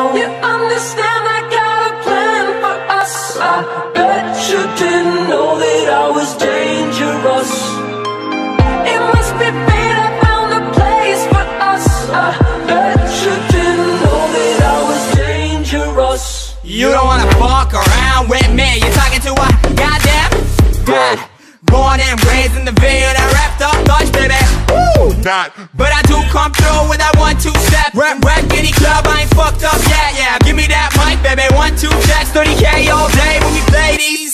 You understand I got a plan for us. I bet you didn't know that I was dangerous. It must be fate I found a place for us. I bet you didn't know that I was dangerous. You don't wanna fuck around with me. You're talking to a goddamn god. Born and raised in the Ville, I wrapped up Dutch, baby. Woo! Not But I come through with that one two step. Rap, rap, any club, I ain't fucked up yet. Yeah, give me that mic, baby. One two checks, 30k all day when we play these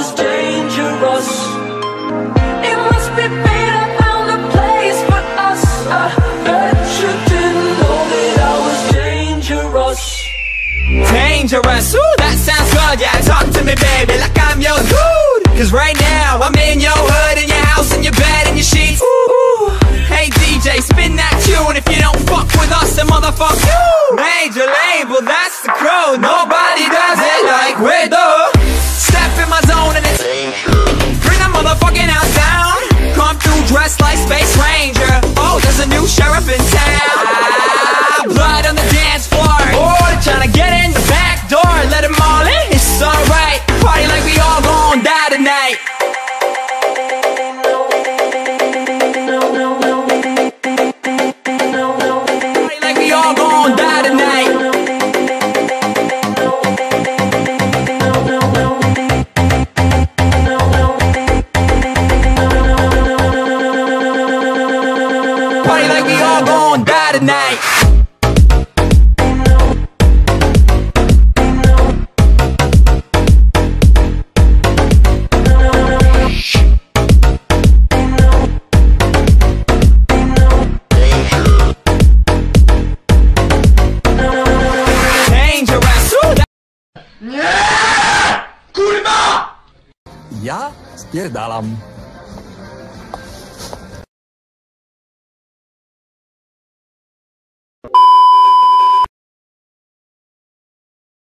was dangerous. It must be I found a place for us. I bet you didn't know that I was dangerous. Dangerous, ooh, that sounds good, yeah Talk to me, baby, like I'm your dude Cause right now, I'm in your hood, in your house, in your bed, in your sheets Ooh, ooh. Hey DJ, spin that tune If you don't fuck with us, then motherfuck you Major label, that's the crew Nobody does it like we do tonight Dangerous, ooh, that- Kurwa! Ja spierdalam.